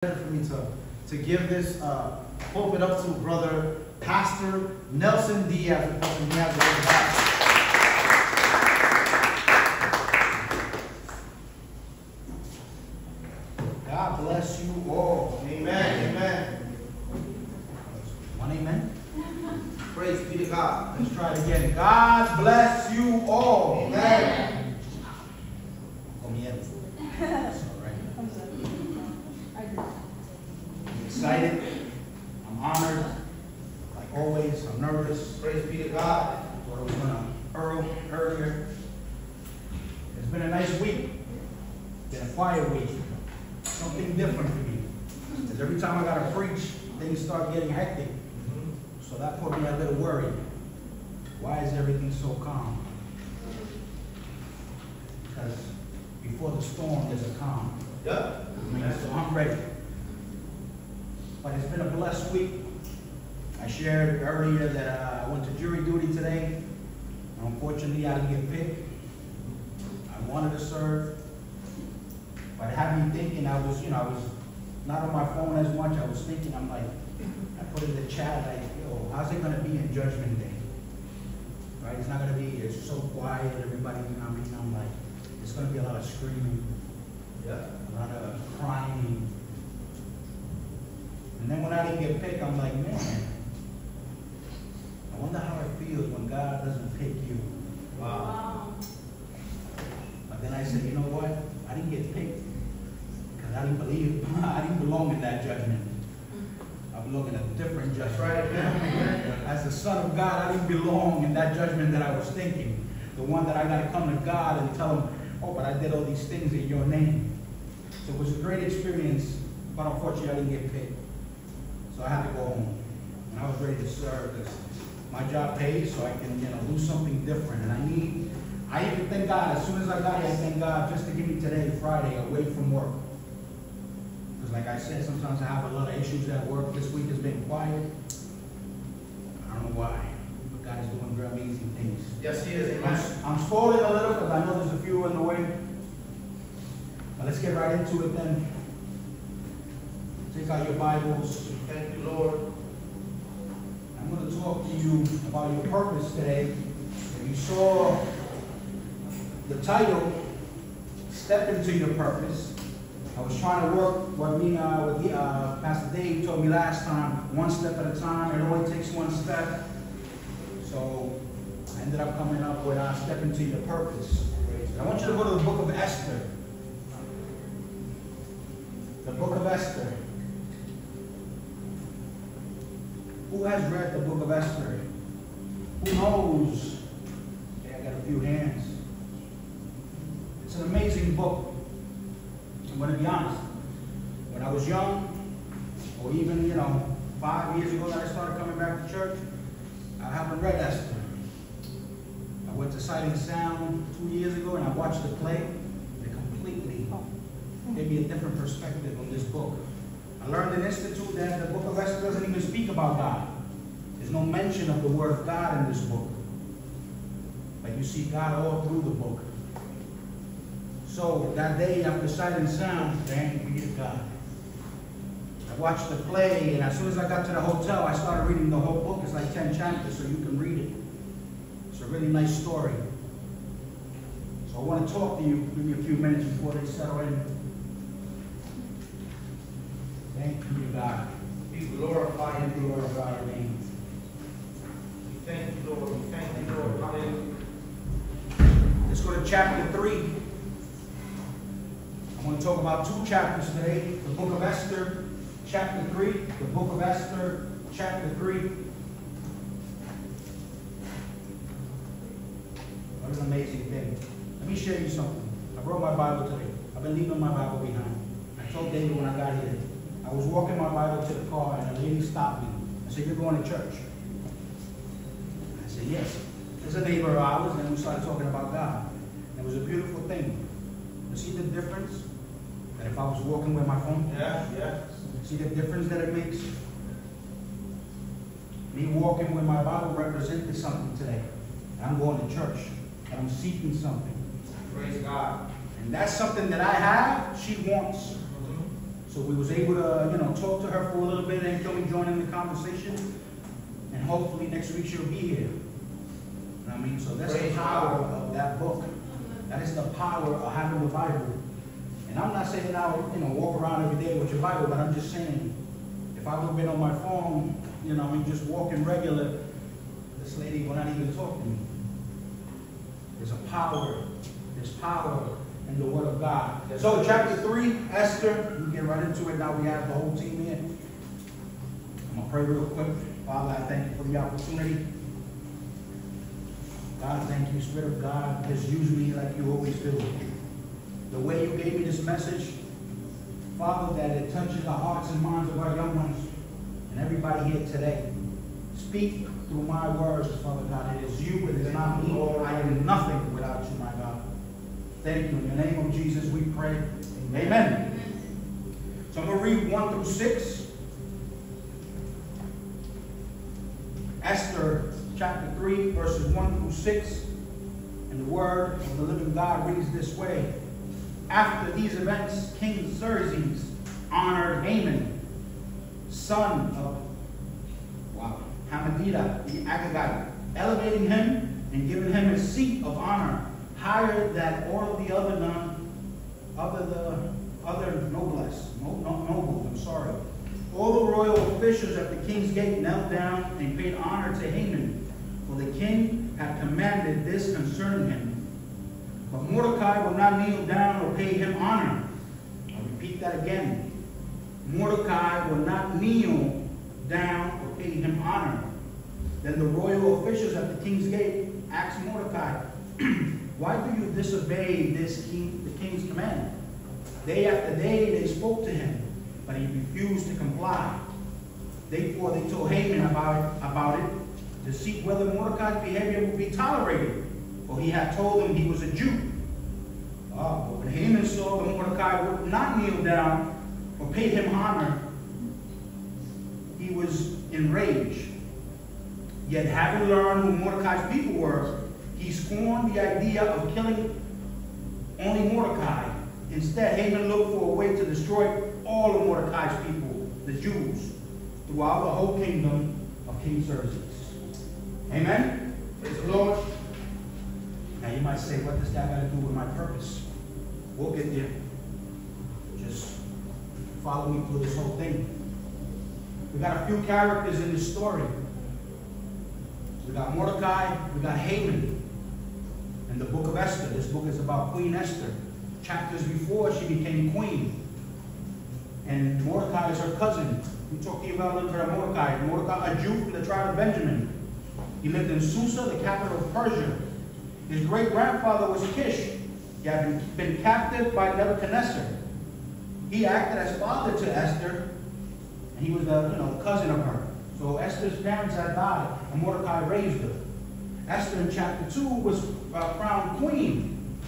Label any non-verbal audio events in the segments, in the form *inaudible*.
for me to, to give this uh, pulpit up to brother Pastor Nelson Diaz. Pastor Diaz, welcome back. God bless you all. Amen. Amen. One amen. Praise be to God. Let's try it again. God bless you all. Amen. Comienzo. That's all right. I'm excited. I'm honored. Like always, I'm nervous. Praise be to God. Thought I was gonna earl earlier. It's been a nice week. Been a quiet week. Something different for me. Because every time I gotta preach, things start getting hectic. So that put me a little worried. Why is everything so calm? Because before the storm, there's a calm. Yeah. I mean, so I'm ready. But it's been a blessed week. I shared earlier that uh, I went to jury duty today. Unfortunately, I didn't get picked. I wanted to serve. But it had me thinking, I was, you know, I was not on my phone as much. I was thinking, I'm like, I put in the chat, like, yo, how's it gonna be in Judgment Day? Right? It's not gonna be, it's so quiet, everybody, you know, what I mean, I'm like, it's gonna be a lot of screaming Yeah. a lot of crying. And then when I didn't get picked, I'm like, man, I wonder how it feels when God doesn't pick you. Wow. But then I said, you know what? I didn't get picked because I didn't believe, *laughs* I didn't belong in that judgment. I belong in a different judgment. Right. *laughs* As the son of God, I didn't belong in that judgment that I was thinking. The one that I got to come to God and tell him, oh, but I did all these things in your name. So it was a great experience, but unfortunately I didn't get picked. So I had to go home. And I was ready to serve because my job pays so I can, you know, do something different. And I need, I even thank God, as soon as I got here, I thank God just to give me today, Friday, away from work. Because like I said, sometimes I have a lot of issues at work. This week has been quiet. I don't know why, but God is doing very amazing things. Yes, he is. I'm, Amen. I'm spoiling a little because I know there's a few in the way. But let's get right into it then. Take out your Bibles. Thank you, Lord. I'm going to talk to you about your purpose today. If you saw the title, Step Into Your Purpose, I was trying to work what me, uh, what uh, Pastor Dave told me last time, one step at a time. It only takes one step. So I ended up coming up with uh, Step Into Your Purpose. I want you to go to the book of Esther. The book of Esther. Who has read the book of Esther? Who knows? Yeah, I got a few hands. It's an amazing book. I'm going to be honest. When I was young, or even, you know, five years ago that I started coming back to church, I haven't read Esther. I went to Sight and Sound two years ago and I watched the play. It completely gave me a different perspective on this book. I learned in Institute that the book of Esther doesn't even speak about God. There's no mention of the word of God in this book. But you see God all through the book. So that day after Sight and Sound, thank be to God. I watched the play, and as soon as I got to the hotel, I started reading the whole book. It's like 10 chapters, so you can read it. It's a really nice story. So I want to talk to you, give me a few minutes before they settle in. Thank you, God. Be glorified you, your God, your name. Thank you, Lord. We thank you, Lord. Hallelujah. Let's go to chapter 3. I'm going to talk about two chapters today. The book of Esther, chapter 3. The book of Esther, chapter 3. What an amazing thing. Let me share you something. I brought my Bible today. I've been leaving my Bible behind. I told David when I got here, I was walking my Bible to the car and a lady stopped me. I said, You're going to church? Said, Yes. There's a neighbor of ours, and we started talking about God. It was a beautiful thing. You see the difference? That if I was walking with my phone, Yeah, yeah. see the difference that it makes? Me walking with my Bible represented something today. I'm going to church, and I'm seeking something. Praise God. And that's something that I have, she wants. Mm-hmm. So we was able to, you know, talk to her for a little bit and Kelly join in the conversation. And hopefully next week she'll be here. I mean? So that's the power of that book. That is the power of having the Bible. And I'm not saying I'll, you know, walk around every day with your Bible, but I'm just saying, if I would have been on my phone, you know, I mean, just walking regular, this lady will not even talk to me. There's a power, there's power in the Word of God. So chapter three, Esther, we get right into it. Now we have the whole team in. I'm gonna pray real quick. Father, I thank you for the opportunity. God, thank you, Spirit of God, just use me like you always do. The way you gave me this message, Father, that it touches the hearts and minds of our young ones and everybody here today. Speak through my words, Father God. It is you, it is not me. I am nothing without you, my God. Thank you. In the name of Jesus, we pray. Amen. So I'm going to read 1 through 6. Esther chapter 3, verses 1 through 6. And the word of the living God reads this way. After these events, King Xerxes honored Haman, son of wow, Hammedatha the Agagite, elevating him and giving him a seat of honor, higher than all the other non, other the other noblesse, no, no, nobles. I'm sorry. All the royal officials at the king's gate knelt down and paid honor to Haman, for the king had commanded this concerning him. But Mordecai will not kneel down or pay him honor. I'll repeat that again. Mordecai will not kneel down or pay him honor. Then the royal officials at the king's gate asked Mordecai, *clears throat* Why do you disobey this king, the king's command? Day after day they spoke to him, but he refused to comply. Therefore they told Haman about, about it to see whether Mordecai's behavior would be tolerated, for he had told them he was a Jew. Ah, but when Haman saw that Mordecai would not kneel down or pay him honor, he was enraged. Yet having learned who Mordecai's people were, he scorned the idea of killing only Mordecai. Instead, Haman looked for a way to destroy all of Mordecai's people, the Jews, throughout the whole kingdom of King Xerxes. Amen? Praise the Lord. Now you might say, what does that got to do with my purpose? We'll get there. Just follow me through this whole thing. We got a few characters in this story. We got Mordecai, we got Haman. In the book of Esther, this book is about Queen Esther. Chapters before she became queen. And Mordecai is her cousin. We talked to you about Mordecai. Mordecai, a Jew from the tribe of Benjamin. He lived in Susa, the capital of Persia. His great grandfather was Kish. He had been, captive by Nebuchadnezzar. He acted as father to Esther, and he was a you know cousin of her. So Esther's parents had died, and Mordecai raised her. Esther in chapter 2 was uh, crowned queen.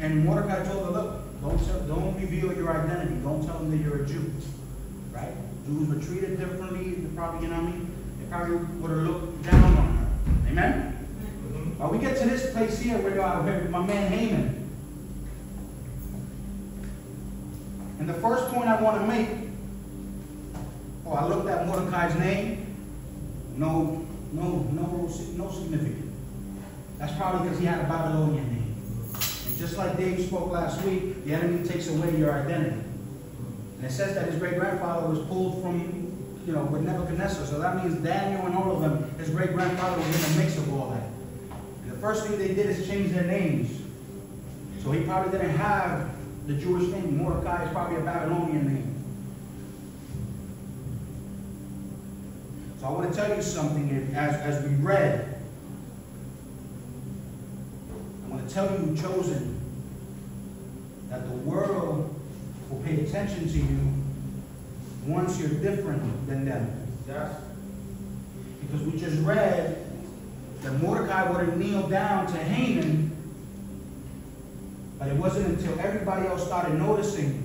And Mordecai told her, look, don't, tell, don't reveal your identity. Don't tell them that you're a Jew. Right? Jews were treated differently. Probably, you know what I mean? Probably would have looked down on her. Amen? Well, we get to this place here where, uh, where my man Haman. And the first point I want to make, oh, I looked at Mordecai's name. No, no, no, no significance. That's probably because he had a Babylonian name. And just like Dave spoke last week, the enemy takes away your identity. And it says that his great grandfather was pulled from, you know, with Nebuchadnezzar. So that means Daniel and all of them, his great grandfather was in the mix of all that. And the first thing they did is change their names. So he probably didn't have the Jewish name. Mordecai is probably a Babylonian name. So I want to tell you something as, as we read. I want to tell you, chosen, that the world will pay attention to you once you're different than them. Yes. Because we just read that Mordecai would have kneeled down to Haman, but it wasn't until everybody else started noticing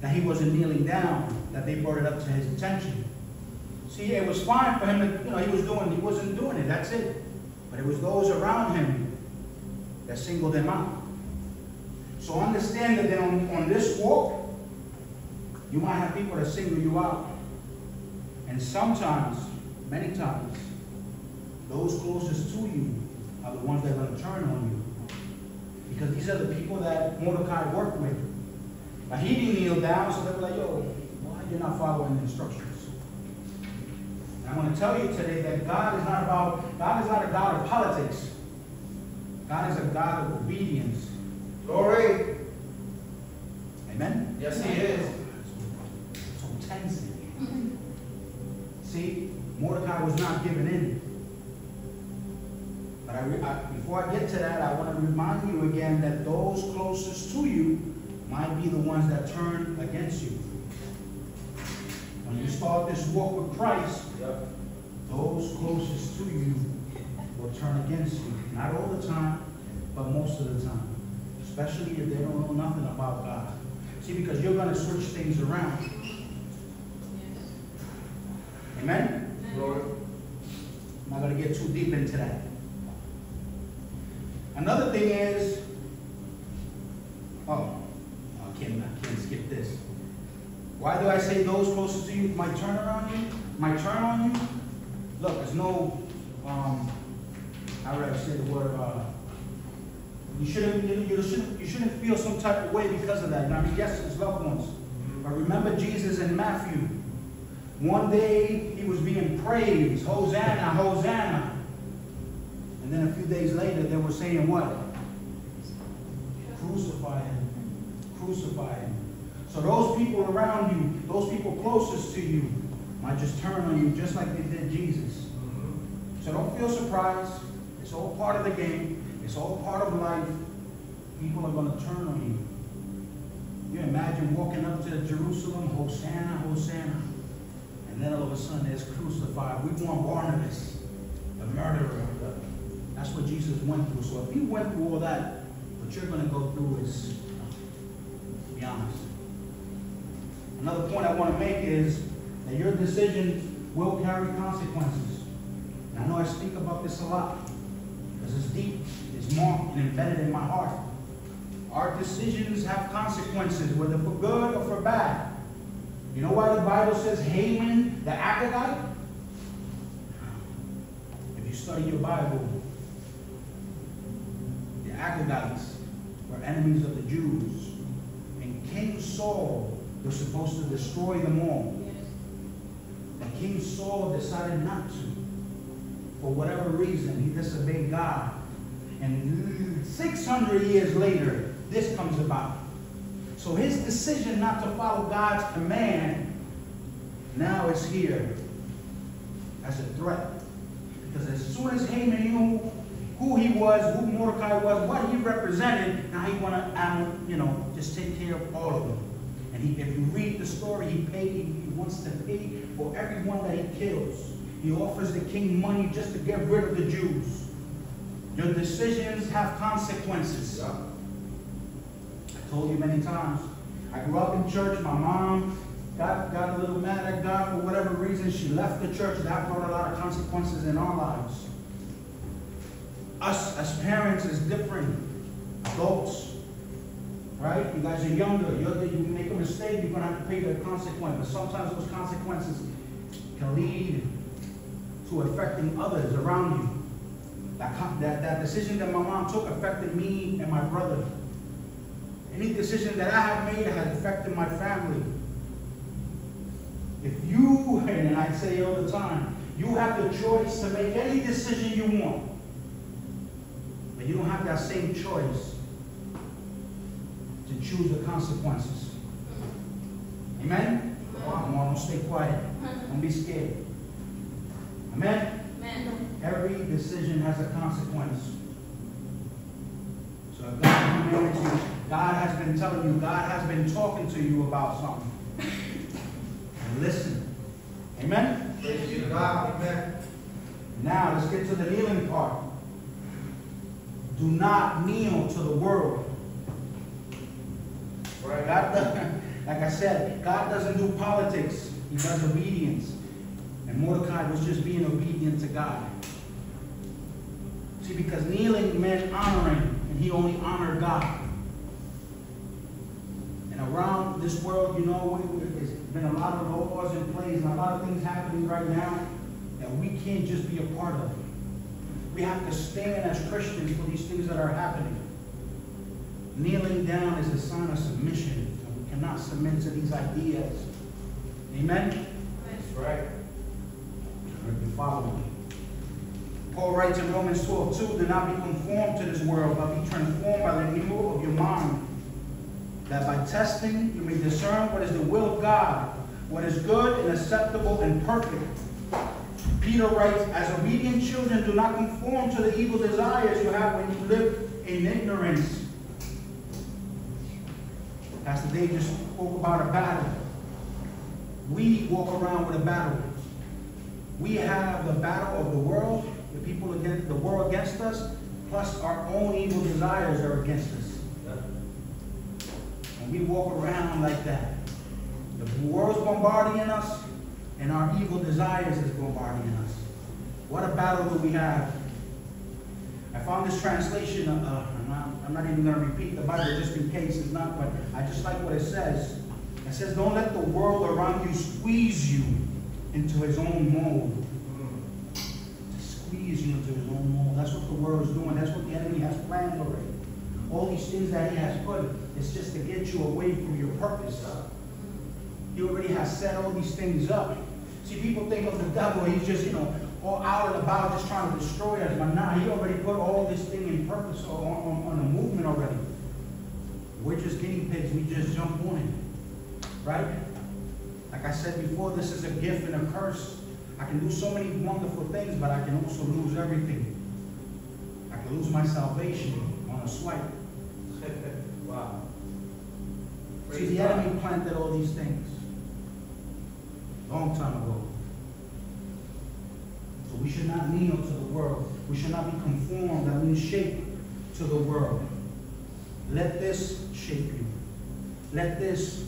that he wasn't kneeling down that they brought it up to his attention. See, it was fine for him to, you know, he was doing, he wasn't doing it, that's it. But it was those around him that singled him out. So understand that on, on this walk, you might have people that single you out. And sometimes, many times, those closest to you are the ones that are going to turn on you. Because these are the people that Mordecai worked with. Now, he didn't kneel down, so they were like, yo, why you not following the instructions? And I'm going to tell you today that God is not about, God is not a God of politics. God is a God of obedience. Glory. Amen? Yes, he is. So tense. See, Mordecai was not given in. But I, I, before I get to that, I want to remind you again that those closest to you might be the ones that turn against you. When you start this walk with Christ, Yep. those closest to you will turn against you. Not all the time, but most of the time. Especially if they don't know nothing about God. See, because you're going to switch things around. Amen? I'm not going to get too deep into that. Another thing is, oh, I can't, I can't skip this. Why do I say those closest to you might turn around you? Might turn on you? Look, there's no, um, I say the word, uh, you shouldn't, you, shouldn't, you shouldn't feel some type of way because of that. I mean, yes, it's loved ones. But remember Jesus in Matthew. One day he was being praised, Hosanna, Hosanna. And then a few days later they were saying what? Crucify him. Crucify him. So those people around you, those people closest to you, might just turn on you just like they did Jesus. So don't feel surprised. It's all part of the game. It's all part of life. People are going to turn on you. You imagine walking up to Jerusalem, Hosanna, Hosanna. And then all of a sudden there's crucified. We want Barnabas, the murderer. That's what Jesus went through. So if he went through all that, what you're going to go through is, be honest. Another point I want to make is that your decision will carry consequences. And I know I speak about this a lot because it's deep, it's marked and embedded in my heart. Our decisions have consequences, whether for good or for bad. You know why the Bible says Haman the Agagite? If you study your Bible, the Agagites were enemies of the Jews. And King Saul was supposed to destroy them all. But King Saul decided not to. For whatever reason, he disobeyed God. And 600 years later, this comes about. So his decision not to follow God's command now is here as a threat. Because as soon as Haman knew who he was, who Mordecai was, what he represented, now he want to, um, you know, just take care of all of them. And he, if you read the story, he paid, he wants to pay for everyone that he kills. He offers the king money just to get rid of the Jews. Your decisions have consequences. Yep. Told you many times. I grew up in church. My mom got, got a little mad at God for whatever reason. She left the church. That brought a lot of consequences in our lives. Us as parents is different. Adults, right? You guys are younger. You're, you make a mistake, you're going to have to pay the consequence. But sometimes those consequences can lead to affecting others around you. That, that, that decision that my mom took affected me and my brother. Any decision that I have made has affected my family. If you, and I say all the time, you have the choice to make any decision you want. But you don't have that same choice to choose the consequences. Amen? Come on, don't stay quiet. Don't be scared. Amen? Every decision has a consequence. So if God commands you, God has been telling you, God has been talking to you about something. And listen. Amen? Praise be God. Amen. Now let's get to the kneeling part. Do not kneel to the world. Right. God *laughs* like I said, God doesn't do politics. He does obedience. And Mordecai was just being obedient to God. See, because kneeling meant honoring, and he only honored God. Around this world, you know, we- we- there's been a lot of laws in place and a lot of things happening right now that we can't just be a part of. We have to stand as Christians for these things that are happening. Kneeling down is a sign of submission. and We cannot submit to these ideas. Amen? That's right. If you follow me. Paul writes in Romans 12, 2, do not be conformed to this world, but be transformed by the renewal of your mind, that by testing you may discern what is the will of God, what is good and acceptable and perfect. Peter writes, as obedient children, do not conform to the evil desires you have when you live in ignorance. Pastor Dave just spoke about a battle. We walk around with a battle. We have the battle of the world, the people against the world against us, plus our own evil desires are against us. We walk around like that. The world's bombarding us, and our evil desires is bombarding us. What a battle do we have? I found this translation, uh, I'm, not, I'm not even going to repeat the Bible just in case it's not, but I just like what it says. It says, Don't let the world around you squeeze you into his own mold. To squeeze you into his own mold. That's what the world is doing. That's what the enemy has planned already. All these things that he has put, it's just to get you away from your purpose. He already has set all these things up. See, people think of the devil, he's just, you know, all out and about just trying to destroy us. But now he already put all this thing in purpose on, on, on a movement already. We're just guinea pigs, we just jump on it. Right? Like I said before, this is a gift and a curse. I can do so many wonderful things, but I can also lose everything. I can lose my salvation on a swipe. *laughs* Wow. See, the enemy planted all these things. Long time ago. So we should not kneel to the world. We should not be conformed, that means shaped to the world. Let this shape you. Let this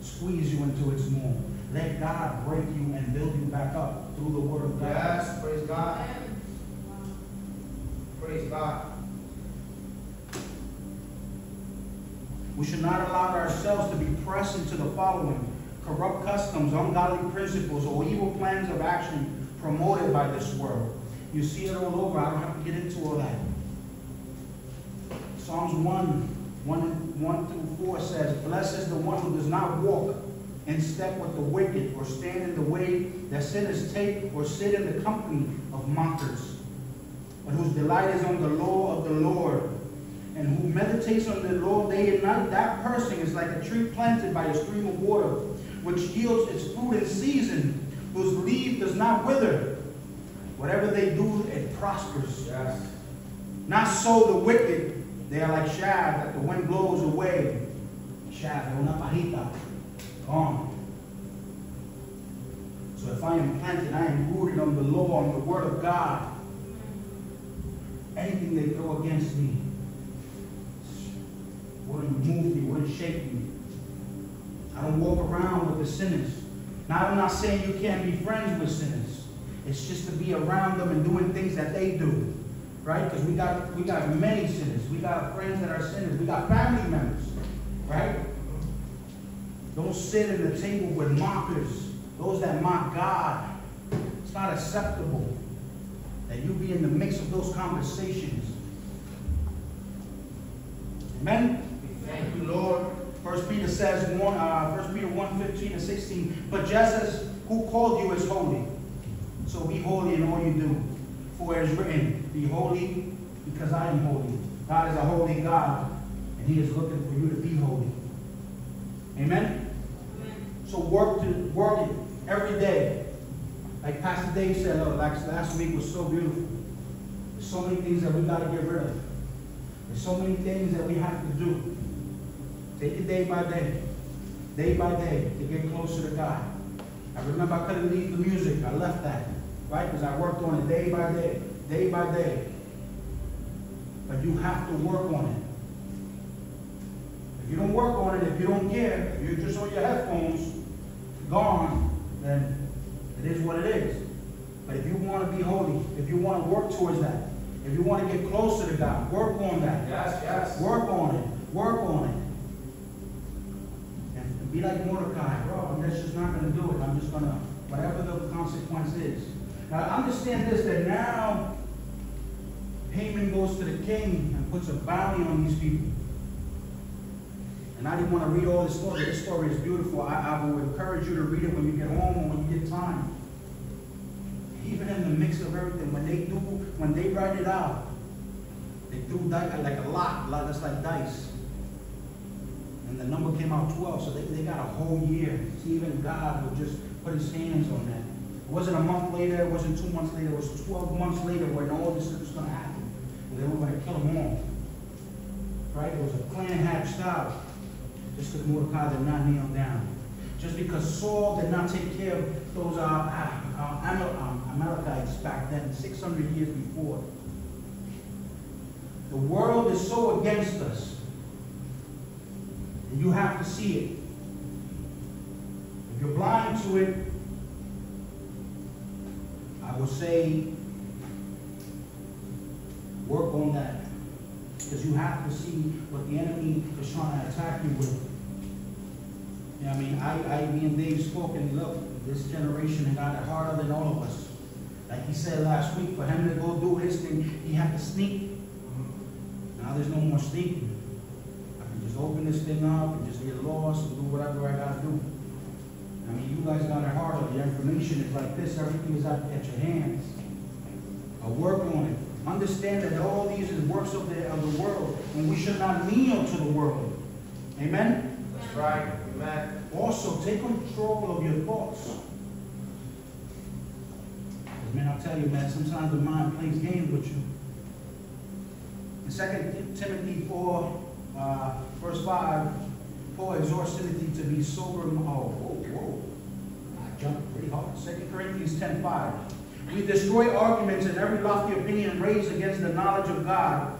squeeze you into its mold. Let God break you and build you back up through the word of God. Yes, praise God. Praise God. We should not allow ourselves to be pressed into the following corrupt customs, ungodly principles, or evil plans of action promoted by this world. You see it all over. I don't have to get into all that. Psalms 1, 1, 1 through 4 says, Blessed is the one who does not walk in step with the wicked, or stand in the way that sinners take, or sit in the company of mockers, but whose delight is on the law of the Lord and who meditates on the Lord day and night, that person is like a tree planted by a stream of water, which yields its fruit in season, whose leaf does not wither. Whatever they do, it prospers. Yes. Not so the wicked. They are like chaff that the wind blows away. Chaff, una pajita. Gone. So if I am planted, I am rooted on the law, on the word of God. Anything they throw against me wouldn't move me, wouldn't shake me. I don't walk around with the sinners. Now, I'm not saying you can't be friends with sinners. It's just to be around them and doing things that they do. Right? Because we got we got many sinners. We got friends that are sinners. We got family members. Right? Don't sit at the table with mockers, those that mock God. It's not acceptable that you be in the mix of those conversations. Amen? Lord. First Peter says, one, uh, First Peter 1, 15 and 16, but just as who called you is holy, so be holy in all you do. For it is written, be holy because I am holy. God is a holy God, and he is looking for you to be holy. Amen? So work to work it every day. Like Pastor Dave said, oh, last, last week was so beautiful. There's so many things that we got to get rid of. There's so many things that we have to do. Take it day by day, day by day, to get closer to God. I remember I couldn't leave the music. I left that, right? Because I worked on it day by day, day by day. But you have to work on it. If you don't work on it, if you don't care, if you're just on your headphones, gone, then it is what it is. But if you want to be holy, if you want to work towards that, if you want to get closer to God, work on that. Yes, yes. Work on it. Work on it. Be like Mordecai, bro, that's just not gonna do it, I'm just gonna, whatever the consequence is. Now, understand this, that now Haman goes to the king and puts a bounty on these people. And I didn't want to read all this story. This story is beautiful. I, I will encourage you to read it when you get home or when you get time. Even in the mix of everything, when they do, when they write it out, they threw di- like a lot, like that's like dice. And the number came out 12, so they, they got a whole year. Even God would just put his hands on that. It wasn't a month later, it wasn't two months later, it was 12 months later when all this was going to happen. And they were going to kill them all. Right? It was a plan hatched out. Just because Mordecai did not kneel down. Just because Saul did not take care of those uh, uh, Amal- um, Amalekites back then, 600 years before. The world is so against us. And you have to see it. If you're blind to it, I will say, work on that. Because you have to see what the enemy is trying to attack you with. You know I mean? I, I, me and Dave spoke, and look, this generation has got it harder than all of us. Like he said last week, for him to go do his thing, he had to sneak. Now there's no more sneaking. Just open this thing up and just get lost and do whatever I gotta do. I mean, you guys got it harder. The information is like this. Everything is at, at your hands. I work on it. Understand that all these is works of the, of the world, and we should not kneel to the world. Amen? That's right. Amen. Also, take control of your thoughts. man, I'll tell you, man, sometimes the mind plays games with you. In Second Timothy 4, uh, verse 5, Paul exhorts Timothy to be sober. Oh, whoa, whoa. I jumped pretty hard. Second Corinthians 10, 5. We destroy arguments and every lofty opinion raised against the knowledge of God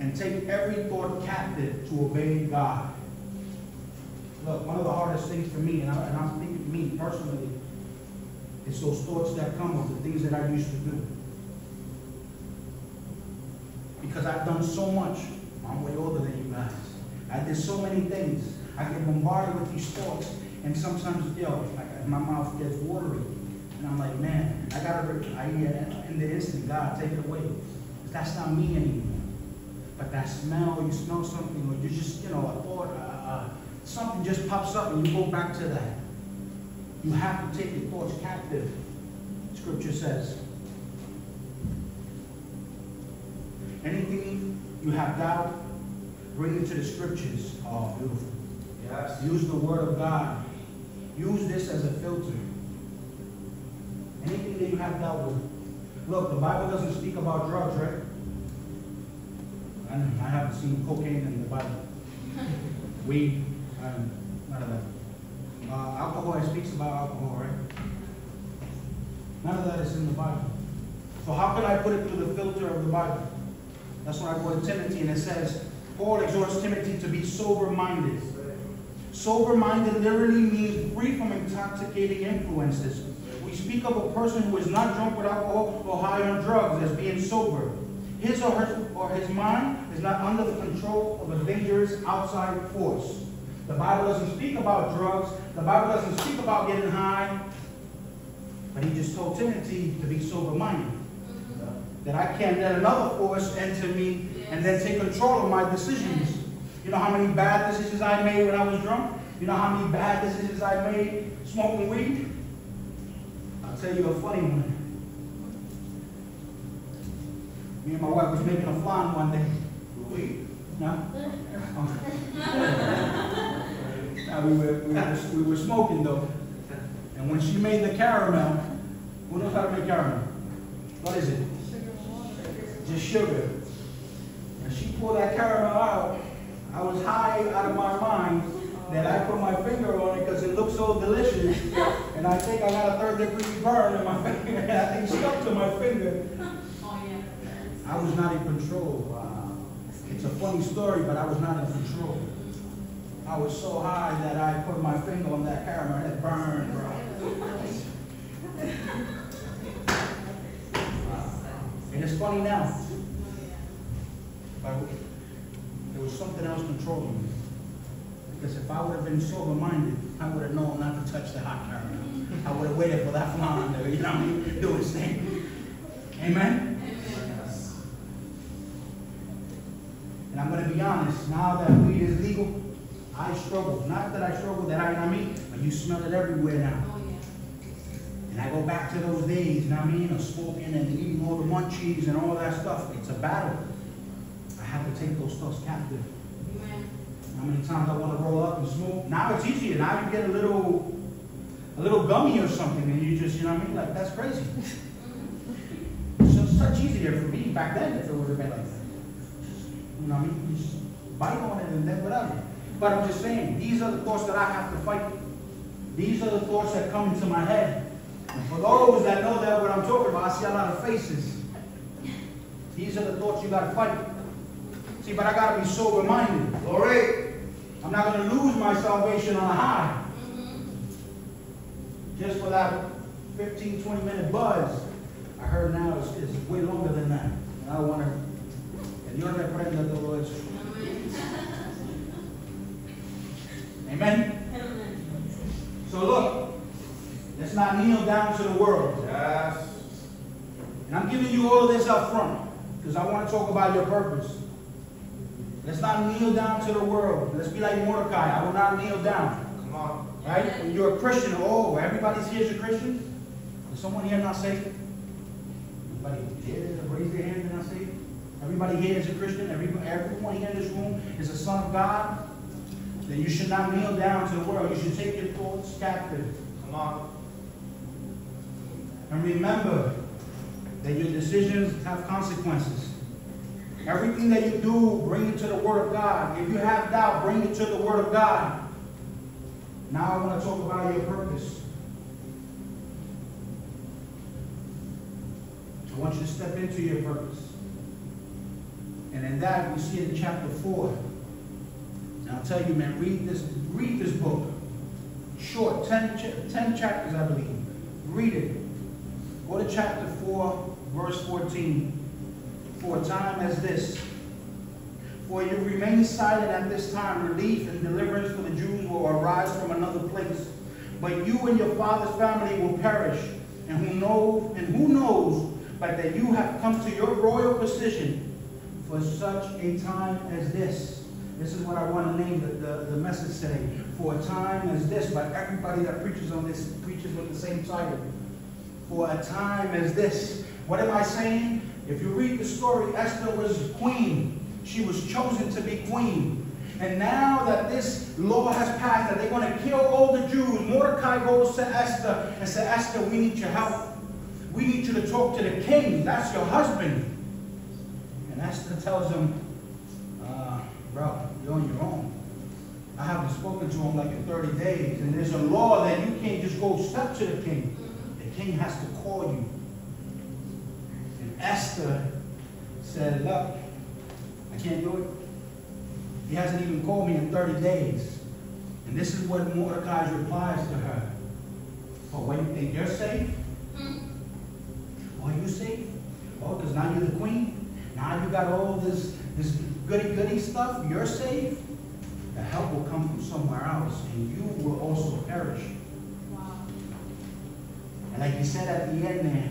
and take every thought captive to obey God. Look, one of the hardest things for me, and, I, and I'm thinking me personally, is those thoughts that come of the things that I used to do. Because I've done so much. I'm way older than you guys. I did so many things. I get bombarded with these thoughts, and sometimes, yo, like my mouth gets watery. And I'm like, man, I gotta, I, uh, in the instant, God, take it away. that's not me anymore. But that smell, you smell something, or you just, you know, a thought, uh, uh, something just pops up and you go back to that. You have to take your thoughts captive, scripture says. Anything you have doubt, bring it to the scriptures. Oh, beautiful. Yes. Use the word of God. Use this as a filter. Anything that you have doubt with. Look, the Bible doesn't speak about drugs, right? I I haven't seen cocaine in the Bible. *laughs* Weed, um, none of that. Uh, alcohol, it speaks about alcohol, right? None of that is in the Bible. So how can I put it through the filter of the Bible? That's when I to Timothy and it says, Paul exhorts Timothy to be sober-minded. Sober-minded literally means free from intoxicating influences. We speak of a person who is not drunk with alcohol or high on drugs as being sober. His or her or his mind is not under the control of a dangerous outside force. The Bible doesn't speak about drugs. The Bible doesn't speak about getting high. But he just told Timothy to be sober-minded. That I can't let another force enter me and then take control of my decisions. You know how many bad decisions I made when I was drunk? You know how many bad decisions I made smoking weed? I'll tell you a funny one. Me and my wife was making a flan one day. Weed? No? *laughs* No, we were, we were, we were smoking though. And when she made the caramel, who knows how to make caramel? What is it? Just sugar. And she pulled that caramel out. I was high out of my mind that I put my finger on it because it looked so delicious. And I think I got a third degree burn in my finger. *laughs* I think stuck to my finger. Oh, yeah. I was not in control. Wow. It's a funny story, but I was not in control. I was so high that I put my finger on that caramel and it burned, bro. *laughs* And it's funny now. There was something else controlling me. Because if I would have been sober-minded, I would have known not to touch the hot caramel. I would have waited for that flan to, you know what I mean, *laughs* do its thing. Amen? And I'm going to be honest, now that weed is legal, I struggle. Not that I struggle, that I, you know I mean, but you smell it everywhere now. And I go back to those days, you know what I mean, of smoking and eating all the munchies and all that stuff. It's a battle. I have to take those stuffs captive. Amen. How many times I want to roll up and smoke? Now it's easier. Now you get a little, a little gummy or something, and you just, you know what I mean? Like that's crazy. Mm-hmm. So it's such easier for me back then if it would have been like that. You know what I mean? You just bite on it and then whatever. But I'm just saying, these are the thoughts that I have to fight. These are the thoughts that come into my head. For those that know that what I'm talking about, I see a lot of faces. These are the thoughts you got to fight. See, but I got to be sober minded. Glory. I'm not going to lose my salvation on a high just for that 15, 20 minute buzz. I heard now it's, it's way longer than that. And I want to. El Dios reprenda todo eso. Amen? So look, not kneel down to the world. Yes. And I'm giving you all of this up front because I want to talk about your purpose. Let's not kneel down to the world. Let's be like Mordecai. I will not kneel down. Come on. Right? When you're a Christian, oh, everybody's here is a Christian? Is someone here not saved? Everybody here, raise their hand and not saved? Everybody here is a Christian? Everyone, everyone here in this room is a son of God? Then you should not kneel down to the world. You should take your thoughts captive. Come on. And remember that your decisions have consequences. Everything that you do, bring it to the Word of God. If you have doubt, bring it to the Word of God. Now I want to talk about your purpose. I want you to step into your purpose. And in that, we see in chapter 4. And I'll tell you, man, read this, read this book. Short, 10, cha- 10 chapters, I believe. Read it. Go to chapter 4, verse 14. For a time as this. For you remain silent at this time, relief and deliverance for the Jews will arise from another place. But you and your father's family will perish. And who knows, and who knows but that you have come to your royal position for such a time as this. This is what I want to name the, the, the message today. For a time as this, but everybody that preaches on this preaches with the same title. For a time as this. What am I saying? If you read the story, Esther was queen. She was chosen to be queen. And now that this law has passed, that they're going to kill all the Jews, Mordecai goes to Esther and says, Esther, we need your help. We need you to talk to the king. That's your husband. And Esther tells him, uh, bro, you're on your own. I haven't spoken to him like in 30 days. And there's a law that you can't just go step to the king. King has to call you. And Esther said, look, I can't do it. He hasn't even called me in 30 days. And this is what Mordecai replies to her. Oh, what, you think you're safe? Hmm. Are you safe? Oh, because now you're the queen? Now you got all this, this goody goody stuff? You're safe? The help will come from somewhere else, and you will also perish. Like he said at the end there,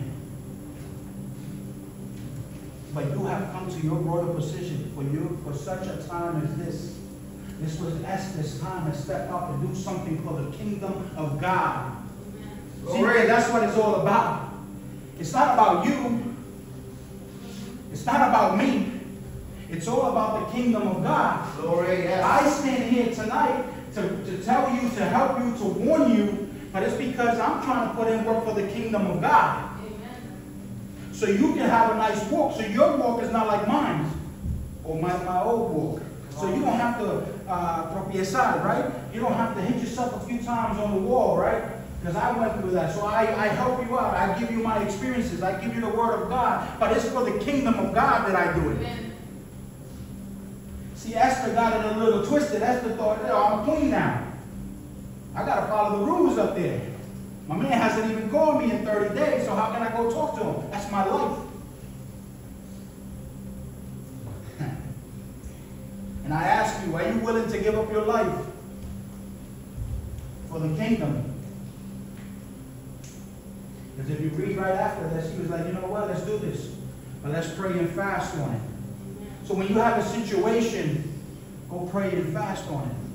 but you have come to your royal position for you for such a time as this. This was Esther's time to step up and do something for the kingdom of God. See, Glory. that's what it's all about. It's not about you. It's not about me. It's all about the kingdom of God. Glory. Yes. I stand here tonight to, to tell you, to help you, to warn you, but it's because I'm trying to put in work for the kingdom of God. Amen. So you can have a nice walk. So your walk is not like mine or my, my old walk. So you don't have to uh, tropiezar, right? You don't have to hit yourself a few times on the wall, right? Because I went through that. So I, I help you out. I give you my experiences. I give you the word of God. But it's for the kingdom of God that I do it. Amen. See, Esther got it a little twisted. Esther thought, oh, I'm clean now. I got to follow the rules up there. My man hasn't even called me in 30 days, so how can I go talk to him? That's my life. *laughs* and I ask you, are you willing to give up your life for the kingdom. Because if you read right after this, he was like, you know what, let's do this. But let's pray and fast on it. So when you have a situation, go pray and fast on it.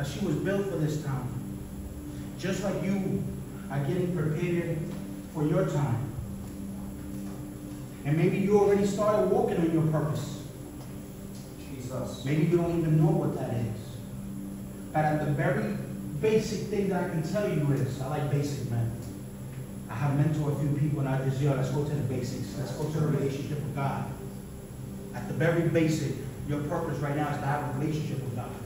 But she was built for this time. Just like you are getting prepared for your time. And maybe you already started walking on your purpose. Jesus. Maybe you don't even know what that is. But at the very basic thing that I can tell you is, I like basic, men. I have mentored a few people and I just, yo, let's go to the basics. Let's go to the relationship with God. At the very basic, your purpose right now is to have a relationship with God.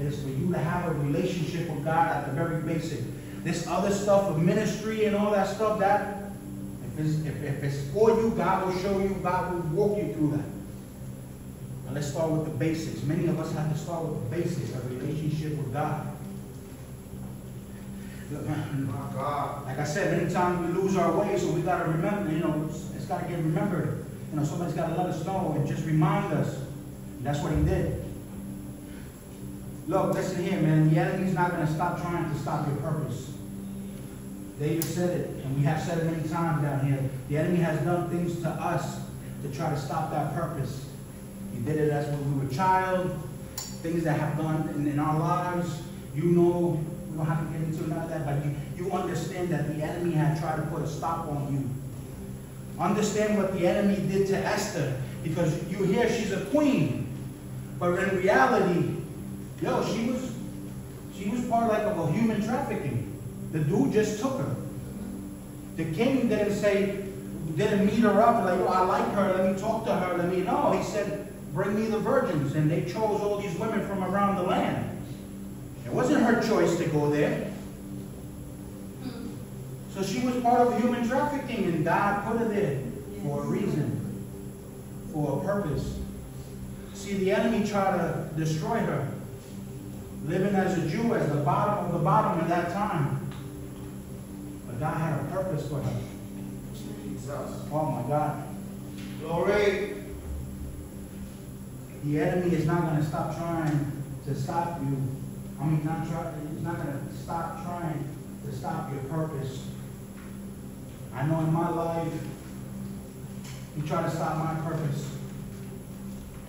It is for you to have a relationship with God at the very basic. This other stuff of ministry and all that stuff, that if it's, if, if it's for you, God will show you, God will walk you through that. Now let's start with the basics. Many of us have to start with the basics, a relationship with God. My God. like I said, many times we lose our way, so we gotta remember, you know, it's, it's gotta get remembered. You know, somebody's gotta let us know and just remind us. And that's what he did. Look, listen here, man. The enemy's not gonna stop trying to stop your purpose. David said it, and we have said it many times down here. The enemy has done things to us to try to stop that purpose. He did it as when we were child, things that have done in, in our lives. You know, we don't have to get into none of that, but you, you understand that the enemy had tried to put a stop on you. Understand what the enemy did to Esther, because you hear she's a queen, but in reality, yo, she was she was part like of a human trafficking. The dude just took her. The king didn't say, didn't meet her up like, oh, I like her, let me talk to her, let me know. He said, bring me the virgins. And they chose all these women from around the land. It wasn't her choice to go there. So she was part of human trafficking, and God put her there for a reason, for a purpose. See, the enemy tried to destroy her, living as a Jew, as the bottom of the bottom at that time. But God had a purpose for him. Oh my God. Glory. The enemy is not going to stop trying to stop you. I mean, not try, he's not going to stop trying to stop your purpose. I know in my life, he tried to stop my purpose.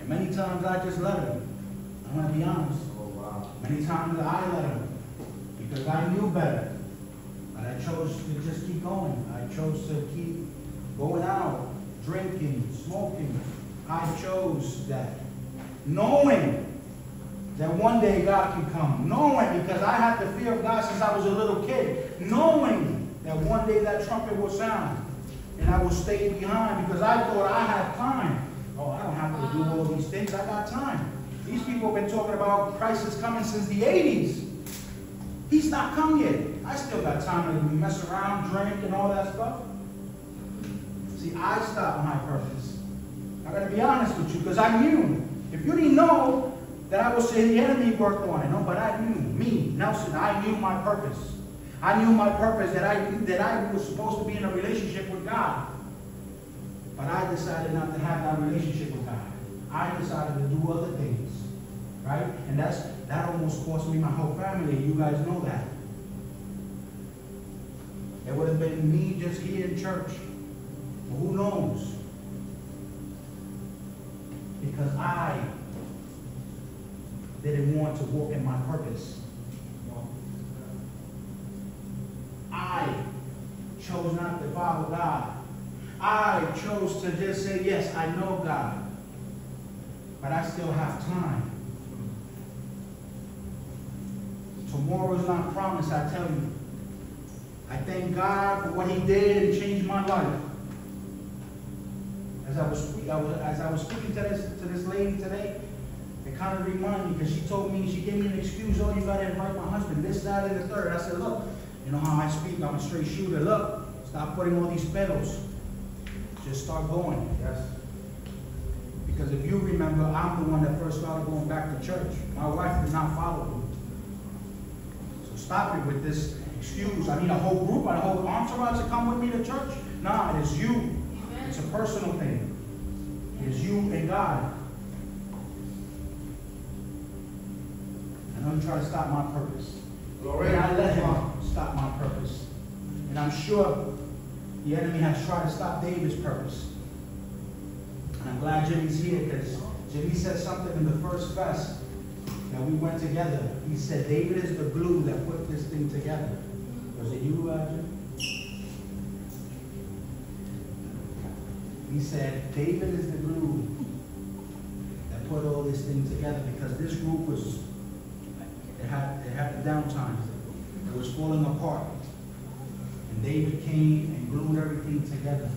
And many times I just let him. I'm going to be honest. Many times I let him because I knew better. But I chose to just keep going. I chose to keep going out, drinking, smoking. I chose that. Knowing that one day God can come. Knowing because I had the fear of God since I was a little kid. Knowing that one day that trumpet will sound. And I will stay behind because I thought I had time. Oh, I don't have to do all these things. I got time. These people have been talking about Christ is coming since the 80s. He's not come yet. I still got time to mess around, drink, and all that stuff. See, I stopped my purpose. I gotta be honest with you, because I knew. If you didn't know that I was say the enemy worked on it, no, but I knew. Me, Nelson, I knew my purpose. I knew my purpose that I that I was supposed to be in a relationship with God. But I decided not to have that relationship with God. I decided to do other things. Right? And that's that almost cost me my whole family. You guys know that. It would have been me just here in church. Who knows? Because I didn't want to walk in my purpose. I chose not to follow God. I chose to just say, yes, I know God. But I still have time. Tomorrow is not promised, I tell you. I thank God for what He did and changed my life. As I was, I was as I was speaking to this to this lady today, it kind of reminded me because she told me she gave me an excuse. Oh, you got to invite my husband. This, that, and the third. I said, look, you know how I speak. I'm a straight shooter. Look, stop putting all these pedals. Just start going. Yes. Because if you remember, I'm the one that first started going back to church. My wife did not follow stop it with this excuse. I need a whole group, I need a whole entourage to come with me to church. Nah, it is you. It's a personal thing. It is you and God. I know he tried to stop my purpose. Glory. And I let him stop my purpose. And I'm sure the enemy has tried to stop David's purpose. And I'm glad Jimmy's here because Jimmy said something in the first fest that we went together. He said, David is the glue that put this thing together. Was it you, Jim? He said, David is the glue that put all this thing together because this group was, it had, it had the downtimes. It was falling apart. And David came and glued everything together.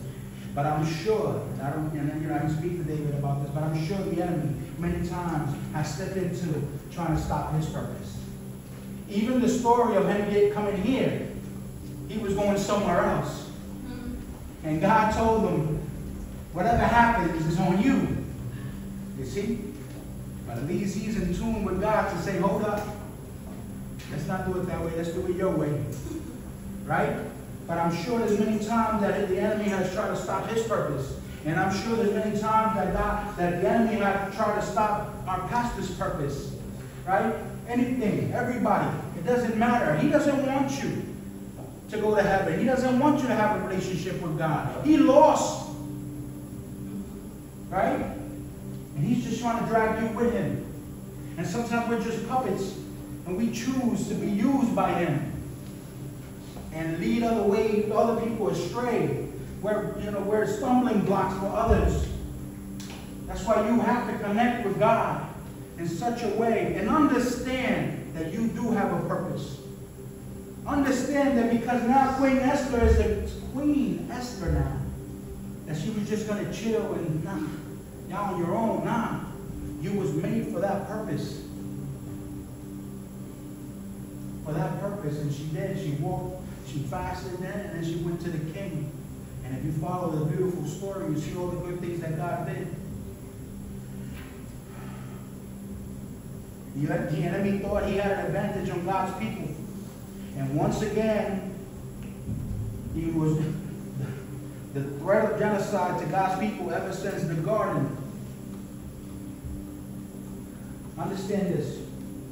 But I'm sure, and I don't, and you know, I didn't speak to David about this, but I'm sure the enemy many times has stepped into trying to stop his purpose. Even the story of him coming here, he was going somewhere else. Mm-hmm. And God told him, whatever happens is on you. You see? But at least he's in tune with God to say, hold up. Let's not do it that way. Let's do it your way. *laughs* Right? But I'm sure there's many times that the enemy has tried to stop his purpose. And I'm sure there's many times that God, that the enemy has tried to stop our pastor's purpose. Right? Anything, everybody. It doesn't matter. He doesn't want you to go to heaven. He doesn't want you to have a relationship with God. He lost. Right? And he's just trying to drag you with him. And sometimes we're just puppets and we choose to be used by him and lead other way, other people astray. Where you know we're stumbling blocks for others. That's why you have to connect with God in such a way and understand that you do have a purpose. Understand that because now Queen Esther is a Queen Esther now. That she was just gonna chill and nah, y'all on your own. Nah. You was made for that purpose. For that purpose. And she did. She walked, she fasted then, and then she went to the king. And if you follow the beautiful story, you see all the good things that God did. The enemy thought he had an advantage on God's people. And once again, he was *laughs* the threat of genocide to God's people ever since the garden. Understand this.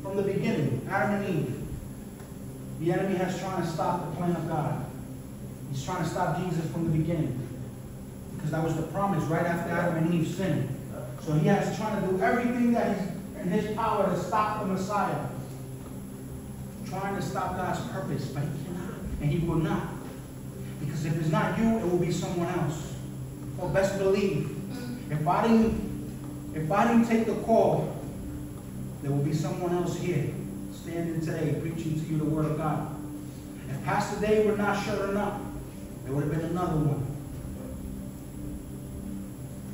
From the beginning, Adam and Eve, the enemy has trying to stop the plan of God. He's trying to stop Jesus from the beginning. Because that was the promise right after Adam and Eve sinned. So he has trying to do everything that is in his power to stop the Messiah. Trying to stop God's purpose, but he cannot. And he will not. Because if it's not you, it will be someone else. Or best believe, if I didn't, if I didn't take the call, there will be someone else here standing today preaching to you the word of God. If Pastor Dave were not shut up, there would have been another one.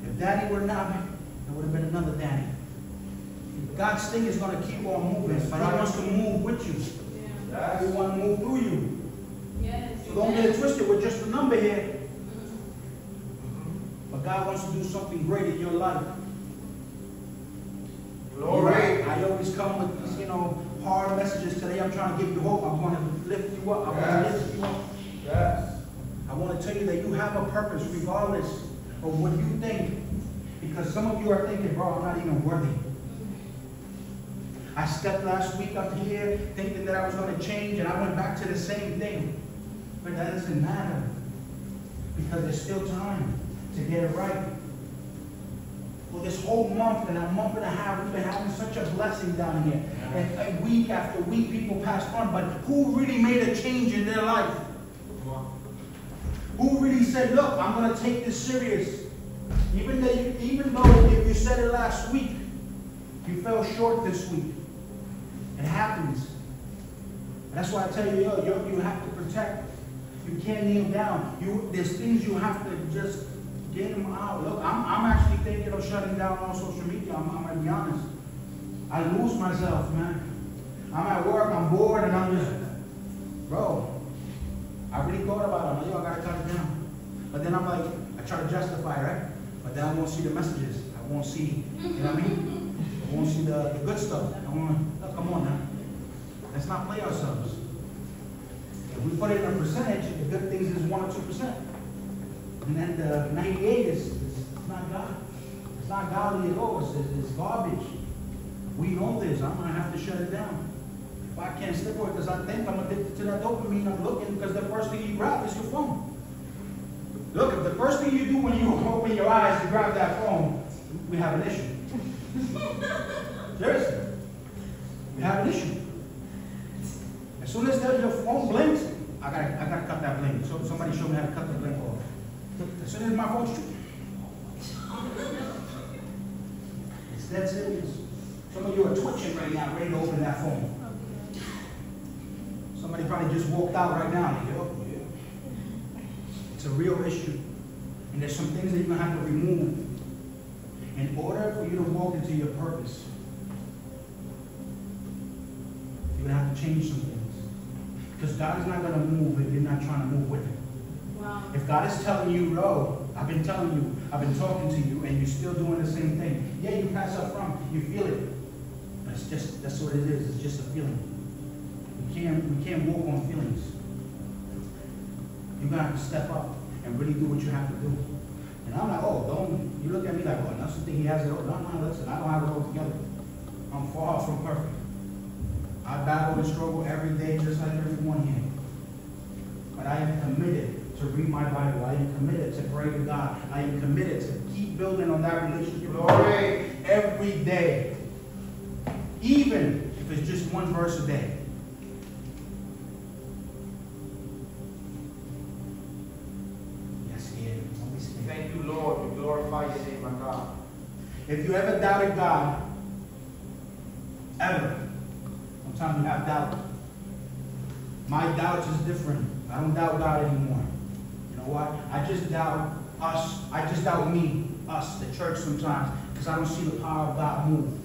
If Daddy were not, there would have been another Daddy. God's thing is going to keep on moving, but He wants to move with you. Yeah. He wants to move through you. Yes. So don't get it twisted. We're just a number here. But God wants to do something great in your life. Glory. I always come with these, you know, hard messages. Today I'm trying to give you hope. I want to lift you up. I want to lift you up. Yes. I want to tell you that you have a purpose regardless of what you think. Because some of you are thinking, bro, I'm not even worthy. I stepped last week up here thinking that I was going to change and I went back to the same thing. But that doesn't matter. Because there's still time to get it right. This whole month and a month and a half, we've been having such a blessing down here. And, and week after week, people passed on. But who really made a change in their life? Who really said, look, I'm going to take this serious? Even though, you, even though if you said it last week, you fell short this week. It happens. That's why I tell you, yo, yo, you have to protect. You can't kneel down. You, there's things you have to just get them out. Look, I'm, I'm actually thinking of shutting down all social media. I'm, I'm gonna be honest. I lose myself, man. I'm at work, I'm bored, and I'm just, bro. I really thought about it. I'm like, yo, I gotta cut it down. But then I'm like, I try to justify, right? But then I won't see the messages. I won't see, you know what I mean? I won't see the, the good stuff. I want, oh, come on now. Let's not play ourselves. If we put it in a percentage, the good things is one or two percent. And then the ninety-eight is, is it's not God. It's not godly at all. It's, it's garbage. We know this. I'm gonna have to shut it down. Why I can't sleep step away? Because I think I'm addicted to that dopamine. I'm looking because the first thing you grab is your phone. Look, if the first thing you do when you *laughs* open your eyes to grab that phone, we have an issue. Seriously. We have an issue. As soon as your phone blinks, I gotta, I gotta cut that blink. So somebody show me how to cut the blink off. As soon as my phone's It's that serious. Some of you are twitching right now, ready to open that phone. Somebody probably just walked out right now. "Oh, yeah." It's a real issue. And there's some things that you're gonna have to remove in order for you to walk into your purpose. You're gonna have to change some things. Because God is not gonna move if you're not trying to move with Him. If God is telling you, no, I've been telling you, I've been talking to you, and you're still doing the same thing. Yeah, you pass up from, you feel it. But it's just, that's what it is, it's just a feeling. We can't, we can't walk on feelings. You're gonna have to step up and really do what you have to do. And I'm like, oh, don't, you look at me like, oh, Nelson thing he has it all. No, no, listen, I don't have it all together. I'm far from perfect. I battle and struggle every day just like everyone here. But I am committed to read my Bible. I am committed to pray to God. I am committed to keep building on that relationship Glory. every day. Even if it's just one verse a day. Yes. Don't be. Thank you, Lord. We glorify your name, my God. If you ever doubted God, ever, sometimes you have doubt. My doubts is different. I don't doubt God anymore. What? I just doubt us. I just doubt me, us, the church sometimes, because I don't see the power of God move.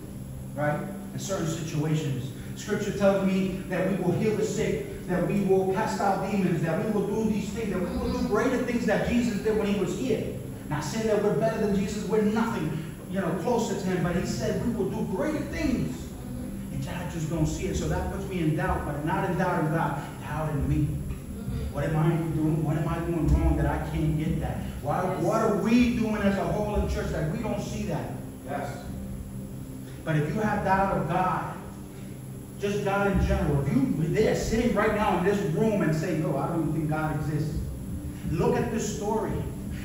Right? In certain situations. Scripture tells me that we will heal the sick, that we will cast out demons, that we will do these things, that we will do greater things that Jesus did when he was here. Not saying that we're better than Jesus, we're nothing, you know, closer to him, but he said we will do greater things. And I just don't see it. So that puts me in doubt, but not in doubting God, doubt in me. What am I doing? What am I doing wrong that I can't get that? Why, what are we doing as a whole in church that we don't see that? Yes. But if you have doubt of God, just God in general, if you there sitting right now in this room and say, no, I don't even think God exists. Look at this story.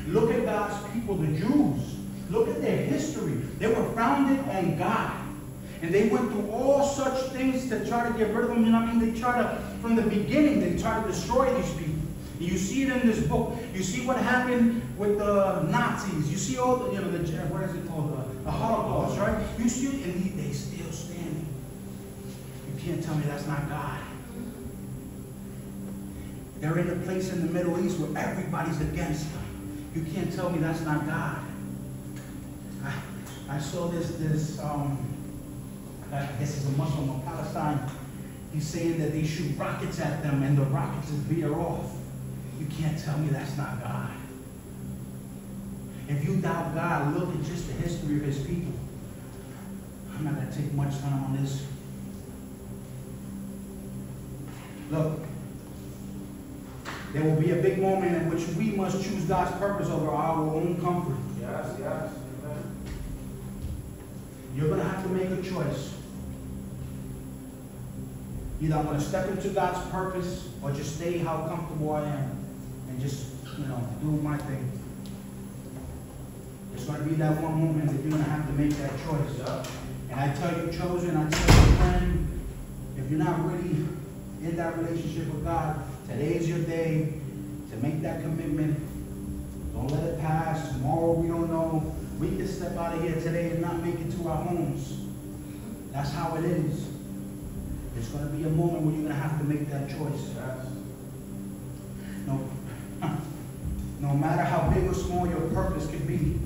Look at God's people, the Jews. Look at their history. They were founded on God. And they went through all such things to try to get rid of them. You know what I mean? They try to, from the beginning, they try to destroy these people. You see it in this book. You see what happened with the Nazis. You see all the, you know, the, what is it called? The, the Holocaust, right? You see it, and they, still standing. You can't tell me that's not God. They're in a place in the Middle East where everybody's against them. You can't tell me that's not God. I, I saw this, this, um, I guess it's a Muslim of Palestine. He's saying that they shoot rockets at them and the rockets veer off. You can't tell me that's not God. If you doubt God, look at just the history of his people. I'm not going to take much time on this. Look, there will be a big moment in which we must choose God's purpose over our own comfort. Yes, yes. Amen. You're going to have to make a choice. Either I'm going to step into God's purpose or just stay how comfortable I am and just, you know, do my thing. There's going to be that one moment that you're going to have to make that choice. Yeah. And I tell you, chosen, I tell you, friend, if you're not really in that relationship with God, today is your day to make that commitment. Don't let it pass. Tomorrow we don't know. We can step out of here today and not make it to our homes. That's how it is. There's going to be a moment where you're going to have to make that choice. No, *laughs* no matter how big or small your purpose could be.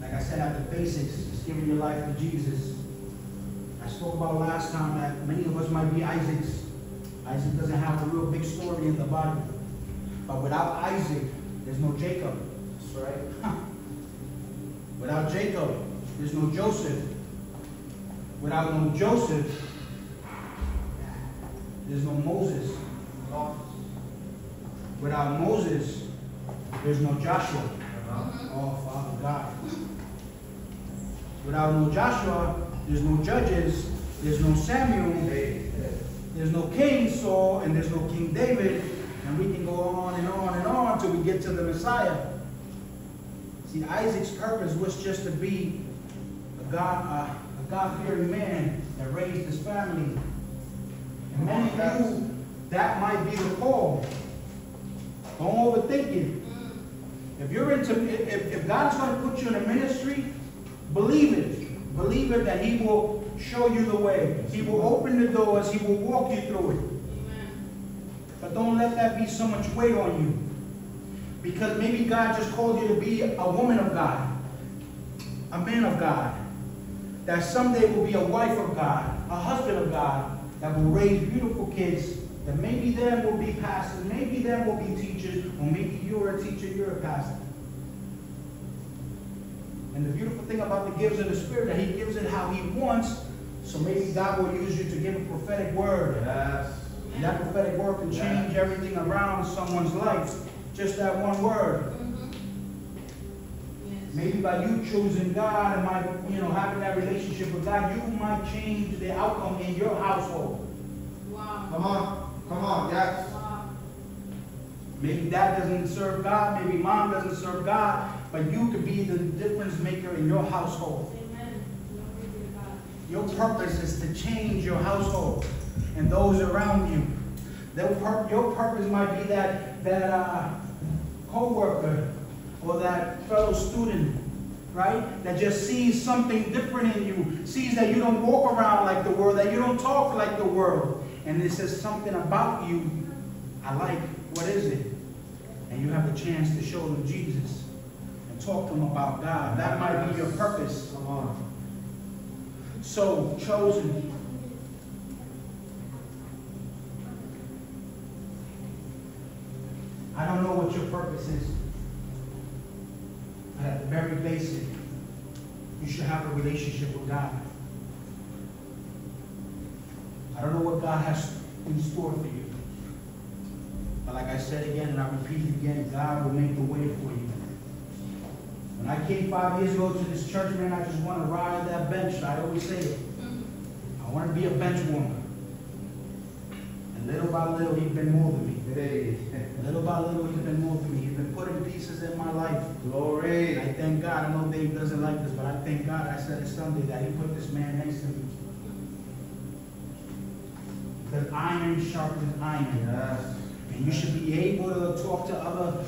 Like I said, at the basics, just giving your life to Jesus. I spoke about last time that many of us might be Isaacs. Isaac doesn't have a real big story in the Bible. But without Isaac, there's no Jacob. That's right. *laughs* Without Jacob, there's no Joseph. Without no Joseph, there's no Moses. Without Moses, there's no Joshua. Uh-huh. Oh, Father God. Without no Joshua, there's no judges. there's no Samuel, there's no King Saul, and there's no King David, and we can go on and on and on till we get to the Messiah. See, Isaac's purpose was just to be a God, uh, a God-fearing man that raised his family. And many of you, that might be the call. Don't overthink it. If you're into, if, if God's going to put you in a ministry, believe it. Believe it that He will show you the way. He will open the doors. He will walk you through it. But don't let that be so much weight on you. Because maybe God just called you to be a woman of God, a man of God, that someday will be a wife of God, a husband of God, that will raise beautiful kids, that maybe them will be pastors, maybe them will be teachers, or maybe you're a teacher, you're a pastor. And the beautiful thing about the gifts of the Spirit, that He gives it how He wants, so maybe God will use you to give a prophetic word. Yes. And that prophetic word can change everything around someone's life. Just that one word. Yes. Maybe by you choosing God and by you know having that relationship with God, you might change the outcome in your household. Wow. Come on, come on, yes. Wow. Maybe dad doesn't serve God, maybe mom doesn't serve God, but you could be the difference maker in your household. Amen. Glory be to God. Your purpose is to change your household and those around you. Their pur- your purpose might be that that uh, co-worker or that fellow student, right? That just sees something different in you, sees that you don't walk around like the world, that you don't talk like the world, and it says something about you. I like. What is it? And you have a chance to show them Jesus and talk to them about God. That might be your purpose. So chosen. I don't know what your purpose is. But at the very basic, you should have a relationship with God. I don't know what God has in store for you. But like I said again, and I repeat it again, God will make the way for you. When I came five years ago to this church, man, I just want to ride that bench. I always say it. Mhm. I want to be a bench warmer. Little by little, he's been moving me. Hey. Little by little, he's been moving me. He's been putting pieces in my life. Glory. I thank God. I know Dave doesn't like this, but I thank God. I said it Sunday that he put this man next to me. Because iron sharpens iron. Yes. And you should be able to talk to other,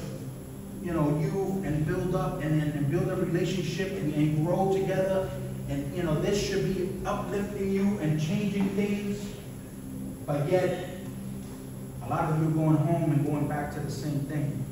you know, you and build up and, and, and build a relationship and, and grow together. And, you know, this should be uplifting you and changing things. But yet, a lot of you are going home and going back to the same thing.